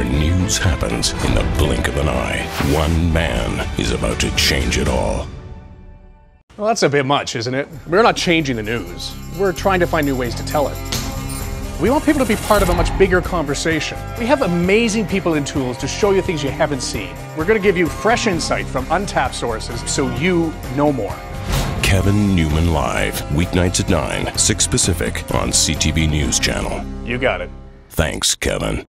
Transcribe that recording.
where news happens in the blink of an eye. One man is about to change it all. Well, that's a bit much, isn't it? We're not changing the news. We're trying to find new ways to tell it. We want people to be part of a much bigger conversation. We have amazing people and tools to show you things you haven't seen. We're going to give you fresh insight from untapped sources so you know more. Kevin Newman Live, weeknights at 9, 6 Pacific on CTV News Channel. You got it. Thanks, Kevin.